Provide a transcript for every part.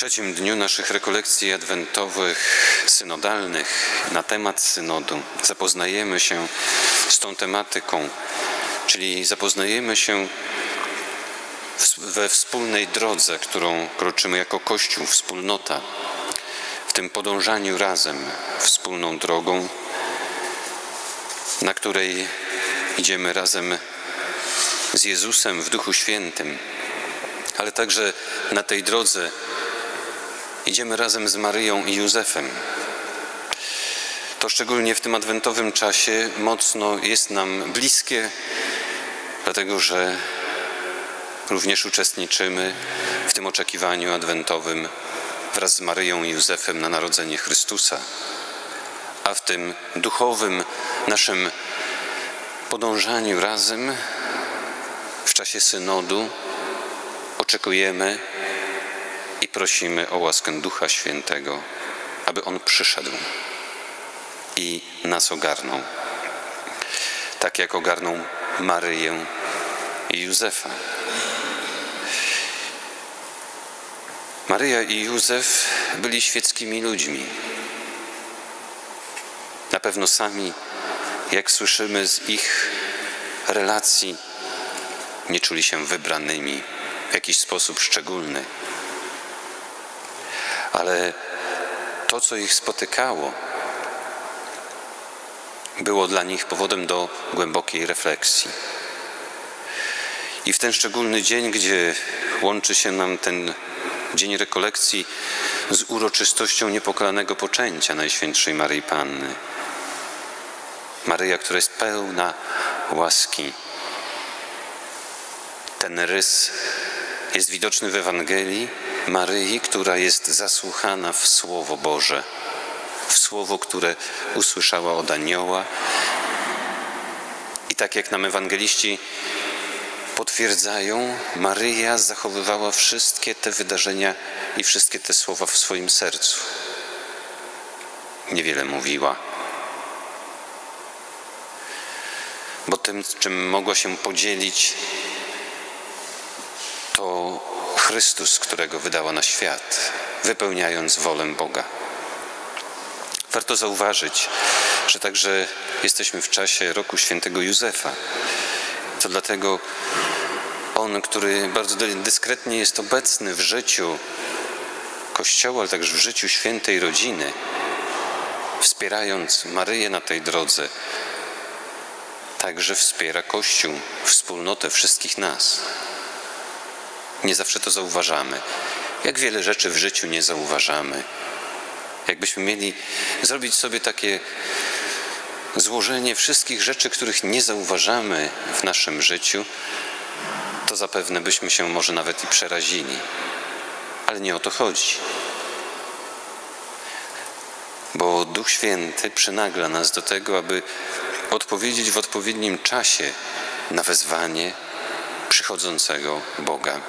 trzecim dniu naszych rekolekcji adwentowych, synodalnych na temat synodu. Zapoznajemy się z tą tematyką, czyli zapoznajemy się we wspólnej drodze, którą kroczymy jako Kościół, wspólnota, w tym podążaniu razem wspólną drogą, na której idziemy razem z Jezusem w Duchu Świętym, ale także na tej drodze idziemy razem z Maryją i Józefem. To szczególnie w tym adwentowym czasie mocno jest nam bliskie, dlatego że również uczestniczymy w tym oczekiwaniu adwentowym wraz z Maryją i Józefem na narodzenie Chrystusa, a w tym duchowym naszym podążaniu razem w czasie synodu oczekujemy i prosimy o łaskę Ducha Świętego, aby On przyszedł i nas ogarnął, tak jak ogarnął Maryję i Józefa. Maryja i Józef byli świeckimi ludźmi. Na pewno sami, jak słyszymy z ich relacji, nie czuli się wybranymi w jakiś sposób szczególny. Ale to, co ich spotykało, było dla nich powodem do głębokiej refleksji. I w ten szczególny dzień, gdzie łączy się nam ten dzień rekolekcji z uroczystością niepokalanego poczęcia Najświętszej Maryi Panny. Maryja, która jest pełna łaski. Ten rys jest widoczny w Ewangelii Maryi, która jest zasłuchana w Słowo Boże, w Słowo, które usłyszała od anioła. I tak jak nam ewangeliści potwierdzają, Maryja zachowywała wszystkie te wydarzenia i wszystkie te słowa w swoim sercu. Niewiele mówiła. Bo tym, czym mogła się podzielić, Chrystus, którego wydała na świat, wypełniając wolę Boga. Warto zauważyć, że także jesteśmy w czasie roku świętego Józefa. To dlatego on, który bardzo dyskretnie jest obecny w życiu Kościoła, ale także w życiu świętej rodziny, wspierając Maryję na tej drodze, także wspiera Kościół, wspólnotę wszystkich nas. Nie zawsze to zauważamy. Jak wiele rzeczy w życiu nie zauważamy. Jakbyśmy mieli zrobić sobie takie złożenie wszystkich rzeczy, których nie zauważamy w naszym życiu, to zapewne byśmy się może nawet i przerazili. Ale nie o to chodzi. Bo Duch Święty przynagla nas do tego, aby odpowiedzieć w odpowiednim czasie na wezwanie przychodzącego Boga.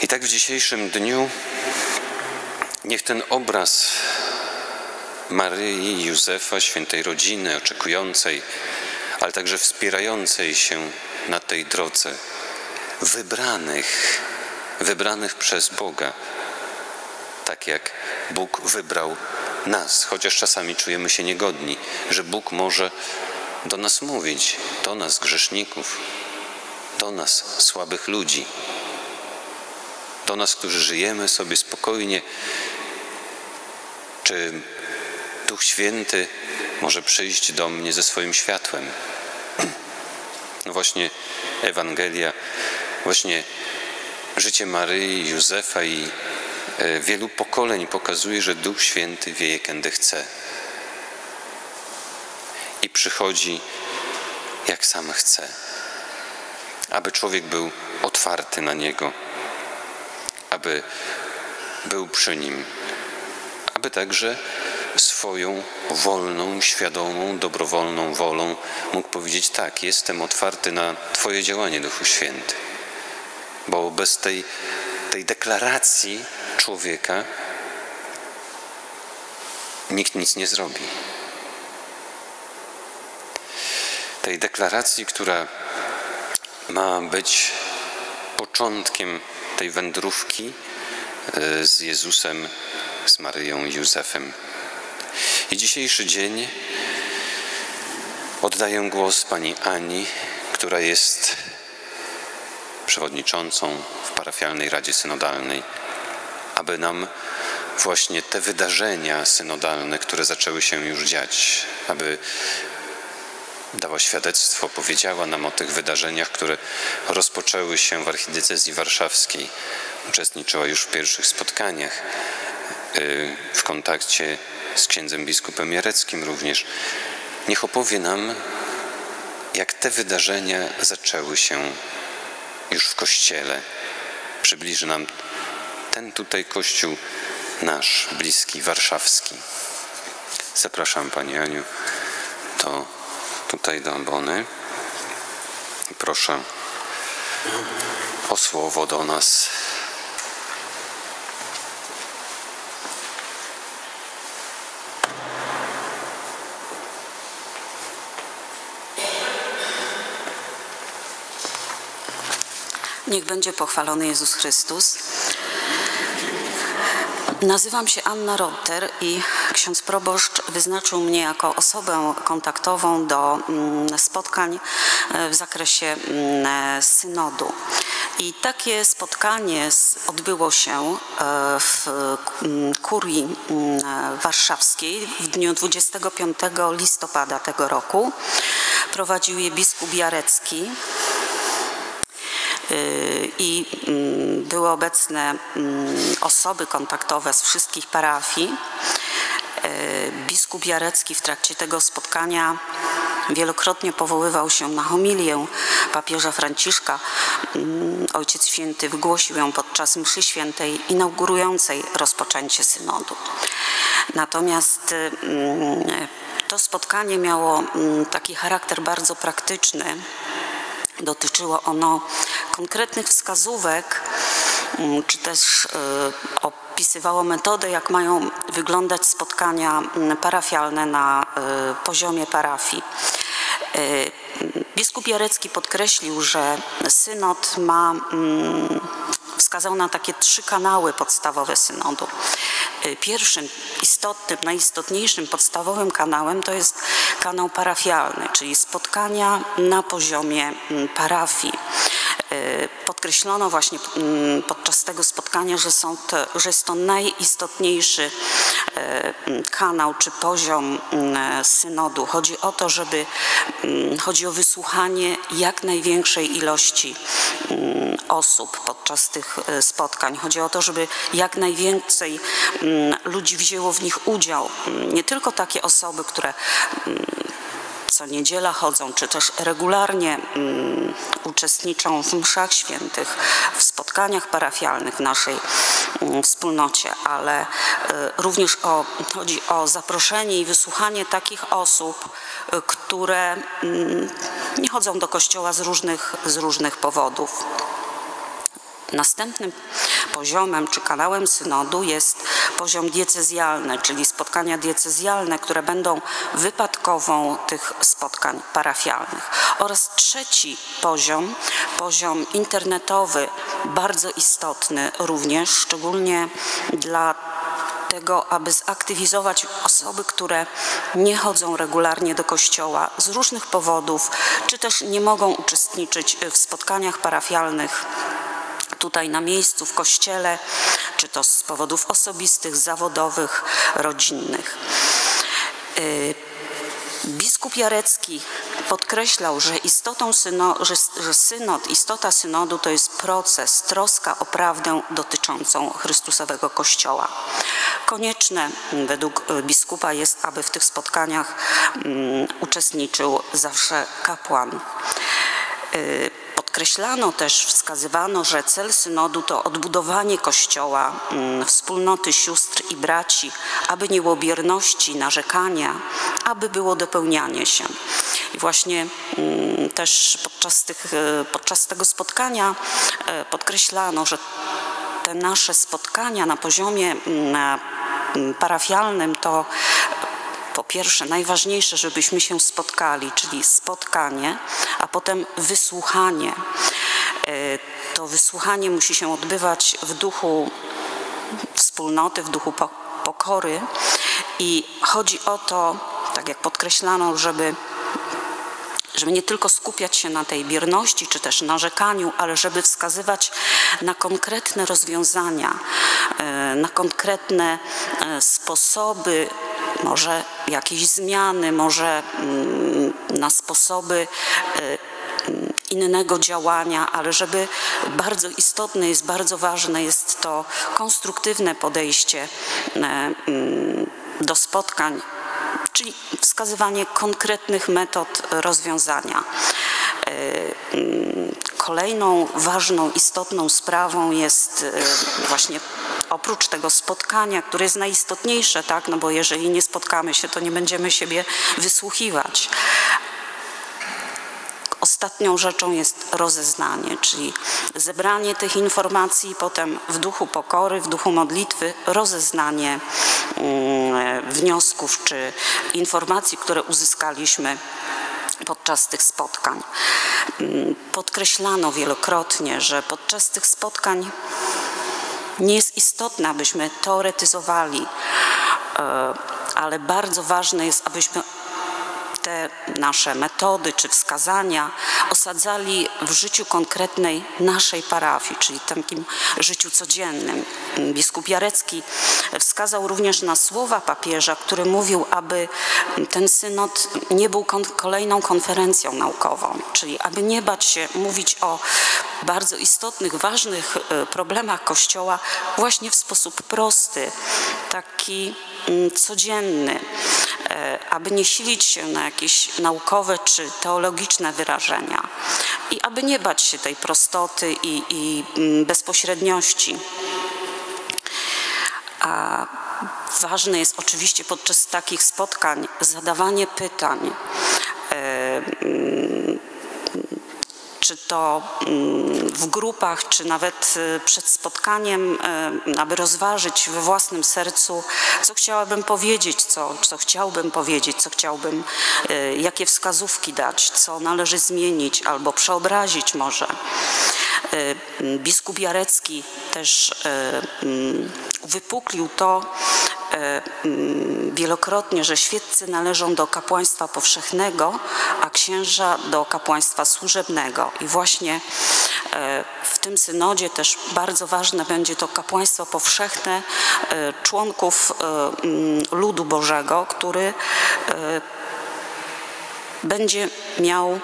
I tak w dzisiejszym dniu niech ten obraz Maryi, Józefa, świętej rodziny, oczekującej, ale także wspierającej się na tej drodze, wybranych, wybranych przez Boga, tak jak Bóg wybrał nas, chociaż czasami czujemy się niegodni, że Bóg może do nas mówić, do nas, grzeszników, do nas, słabych ludzi, do nas, którzy żyjemy sobie spokojnie. Czy Duch Święty może przyjść do mnie ze swoim światłem? No właśnie Ewangelia, właśnie życie Maryi, Józefa i e, wielu pokoleń pokazuje, że Duch Święty wieje, kiedy chce. I przychodzi, jak sam chce, aby człowiek był otwarty na Niego, aby był przy Nim, aby także swoją wolną, świadomą, dobrowolną wolą mógł powiedzieć: Tak, jestem otwarty na Twoje działanie, Duchu Święty. Bo bez tej, tej deklaracji człowieka nikt nic nie zrobi. Tej deklaracji, która ma być początkiem tej wędrówki e, z Jezusem, z Maryją i Józefem. I dzisiejszy dzień oddaję głos pani Ani, która jest przewodniczącą w parafialnej Radzie Synodalnej, aby nam właśnie te wydarzenia synodalne, które zaczęły się już dziać, aby dała świadectwo, powiedziała nam o tych wydarzeniach, które rozpoczęły się w archidiecezji warszawskiej. Uczestniczyła już w pierwszych spotkaniach y, w kontakcie z księdzem biskupem Jareckim również. Niech opowie nam, jak te wydarzenia zaczęły się już w kościele. Przybliży nam ten tutaj kościół nasz, bliski, warszawski. Zapraszam Pani Aniu to tutaj do ambony. Proszę o słowo do nas. Niech będzie pochwalony Jezus Chrystus. Nazywam się Anna Rotter i ksiądz proboszcz wyznaczył mnie jako osobę kontaktową do mm, spotkań e, w zakresie mm, synodu. I takie spotkanie odbyło się e, w mm, kurii warszawskiej w dniu 25 listopada tego roku. Prowadził je biskup Jarecki i mm, były obecne mm, osoby kontaktowe z wszystkich parafii. Y, biskup Jarecki w trakcie tego spotkania wielokrotnie powoływał się na homilię papieża Franciszka. Mm, Ojciec Święty wygłosił ją podczas mszy świętej inaugurującej rozpoczęcie synodu. Natomiast to spotkanie miało taki charakter bardzo praktyczny, Dotyczyło ono konkretnych wskazówek, mm, czy też y, opisywało metodę, jak mają wyglądać spotkania mm, parafialne na y, poziomie parafii. Y, biskup Jarecki podkreślił, że synod ma mm, wskazał na takie trzy kanały podstawowe synodu. Pierwszym istotnym, najistotniejszym podstawowym kanałem to jest kanał parafialny, czyli spotkania na poziomie parafii. Y, podkreślono właśnie mm, podczas tego spotkania, że, są to, że jest to najistotniejszy y, mm, kanał czy poziom synodu. Chodzi o to, żeby chodzi o wysłuchanie jak największej ilości osób podczas tych e, spotkań. Chodzi o to, żeby jak najwięcej mm, ludzi wzięło w nich udział. Mm, nie tylko takie osoby, które mm, co niedziela chodzą, czy też regularnie um, uczestniczą w mszach świętych, w spotkaniach parafialnych w naszej um, wspólnocie, ale um, również o, chodzi o zaproszenie i wysłuchanie takich osób, które nie chodzą do kościoła z różnych, z różnych powodów. Następnym poziomem czy kanałem synodu jest poziom diecezjalny, czyli spotkania diecezjalne, które będą wypadkową tych spotkań parafialnych. Oraz trzeci poziom, poziom internetowy, bardzo istotny również, szczególnie dla tego, aby zaktywizować osoby, które nie chodzą regularnie do kościoła z różnych powodów, czy też nie mogą uczestniczyć w spotkaniach parafialnych tutaj na miejscu, w kościele, czy to z powodów osobistych, zawodowych, rodzinnych. Y, biskup Jarecki podkreślał, że istotą syno, że, że synod, istota synodu to jest proces, troska o prawdę dotyczącą Chrystusowego Kościoła. Konieczne według biskupa jest, aby w tych spotkaniach um, uczestniczył zawsze kapłan. Y, Podkreślano też, wskazywano, że cel synodu to odbudowanie Kościoła, mm, wspólnoty sióstr i braci, aby nie było bierności, narzekania, aby było dopełnianie się. I właśnie mm, też podczas, tych, e, podczas tego spotkania e, podkreślano, że te nasze spotkania na poziomie mm, parafialnym to po pierwsze, najważniejsze, żebyśmy się spotkali, czyli spotkanie, a potem wysłuchanie. E, to wysłuchanie musi się odbywać w duchu wspólnoty, w duchu pokory i chodzi o to, tak jak podkreślano, żeby żeby nie tylko skupiać się na tej bierności czy też narzekaniu, ale żeby wskazywać na konkretne rozwiązania, e, na konkretne e, sposoby, może jakieś zmiany, może mm, na sposoby e, innego działania, ale żeby bardzo istotne jest, bardzo ważne jest to konstruktywne podejście mm, do spotkań czyli wskazywanie konkretnych metod rozwiązania. Mm, kolejną ważną, istotną sprawą jest właśnie oprócz tego spotkania, które jest najistotniejsze, tak, no bo jeżeli nie spotkamy się, to nie będziemy siebie wysłuchiwać, Ostatnią rzeczą jest rozeznanie, czyli zebranie tych informacji, potem w duchu pokory, w duchu modlitwy, rozeznanie mm, wniosków czy informacji, które uzyskaliśmy podczas tych spotkań. Mm, podkreślano wielokrotnie, że podczas tych spotkań nie jest istotne, abyśmy teoretyzowali, e, ale bardzo ważne jest, abyśmy te nasze metody czy wskazania osadzali w życiu konkretnej naszej parafii, czyli takim życiu codziennym. Biskup Jarecki wskazał również na słowa papieża, który mówił, aby ten synod nie był kon kolejną konferencją naukową, czyli aby nie bać się mówić o bardzo istotnych, ważnych e, problemach Kościoła właśnie w sposób prosty, taki mm, codzienny, aby nie silić się na jakieś naukowe czy teologiczne wyrażenia i aby nie bać się tej prostoty i, i mm, bezpośredniości. A ważne jest oczywiście podczas takich spotkań zadawanie pytań. Mm, czy to mm, w grupach, czy nawet y, przed spotkaniem, y, aby rozważyć we własnym sercu, co chciałabym powiedzieć, co, co chciałbym powiedzieć, co chciałbym, y, jakie wskazówki dać, co należy zmienić albo przeobrazić może. Biskup Jarecki też wypuklił to, wielokrotnie, że świeccy należą do kapłaństwa powszechnego, a księża do kapłaństwa służebnego. I właśnie e, w tym synodzie też bardzo ważne będzie to kapłaństwo powszechne e, członków mm, ludu Bożego, który będzie miał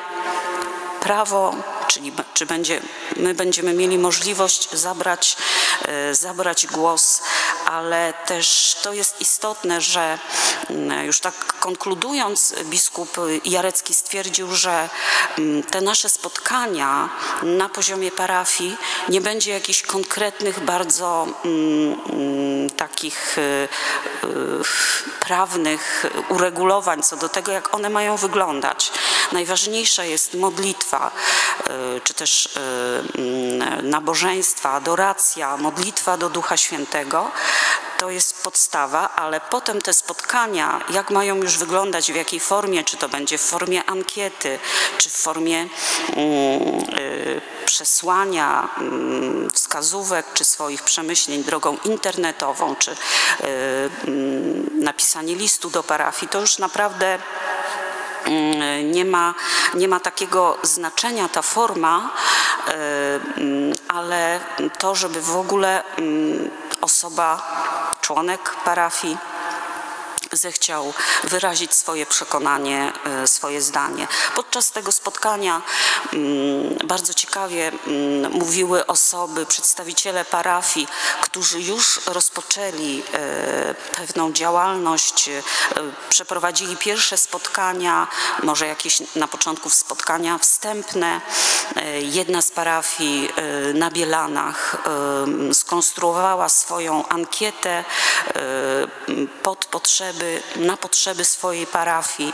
prawo czyli czy będzie, my będziemy mieli możliwość zabrać, e, zabrać głos, ale też to jest istotne, że mm, już tak konkludując, biskup Jarecki stwierdził, że mm, te nasze spotkania na poziomie parafii nie będzie jakichś konkretnych, bardzo mm, takich e, e, prawnych uregulowań co do tego, jak one mają wyglądać. Najważniejsza jest modlitwa, czy też y, nabożeństwa, adoracja, modlitwa do Ducha Świętego, to jest podstawa, ale potem te spotkania, jak mają już wyglądać, w jakiej formie, czy to będzie w formie ankiety, czy w formie mm, y, przesłania mm, wskazówek, czy swoich przemyśleń drogą internetową, czy y, napisanie listu do parafii, to już naprawdę nie ma, nie ma takiego znaczenia ta forma, mm, ale to, żeby w ogóle osoba, członek parafii, zechciał wyrazić swoje przekonanie, e, swoje zdanie. Podczas tego spotkania mm, bardzo ciekawie mm, mówiły osoby, przedstawiciele parafii, którzy już rozpoczęli e, pewną działalność, e, przeprowadzili pierwsze spotkania, może jakieś na początku spotkania wstępne. Jedna z parafii na Bielanach skonstruowała swoją ankietę pod potrzeby na potrzeby swojej parafii.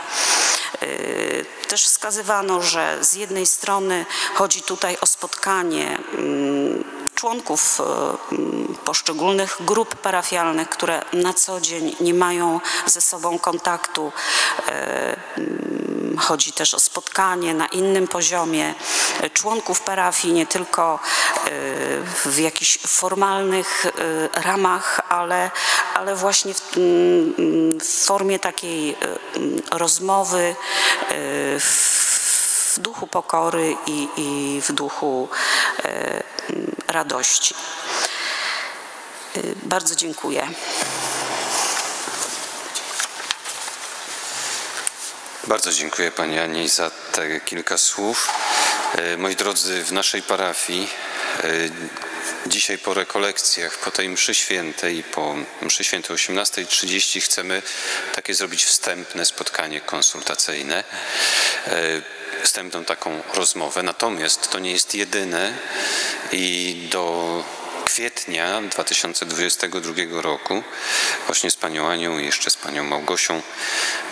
Y, też wskazywano, że z jednej strony chodzi tutaj o spotkanie mm, członków y, mm, poszczególnych grup parafialnych, które na co dzień nie mają ze sobą kontaktu y, Chodzi też o spotkanie na innym poziomie y, członków parafii, nie tylko y, w jakichś formalnych y, ramach, ale, ale właśnie w, w formie takiej rozmowy w duchu pokory i, i w duchu radości. Bardzo dziękuję. Bardzo dziękuję Pani Ani za te kilka słów. E, Moi drodzy, w naszej parafii e, dzisiaj po rekolekcjach, po tej mszy świętej, po mszy świętej 18.30 chcemy takie zrobić wstępne spotkanie konsultacyjne, e, wstępną taką rozmowę. Natomiast to nie jest jedyne i do kwietnia 2022 roku właśnie z panią Anią i jeszcze z panią Małgosią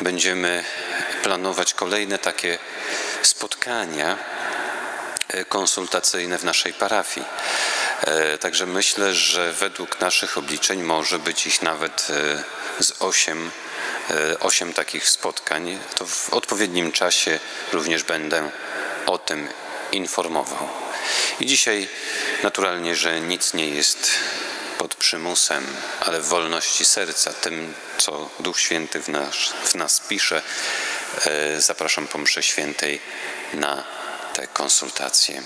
będziemy planować kolejne takie spotkania e, konsultacyjne w naszej parafii. E, Także myślę, że według naszych obliczeń może być ich nawet e, z osiem, e, osiem takich spotkań. To w odpowiednim czasie również będę o tym informował. I dzisiaj naturalnie, że nic nie jest pod przymusem, ale w wolności serca, tym, co Duch Święty w nas, w nas pisze, zapraszam po mszy świętej na te konsultacje.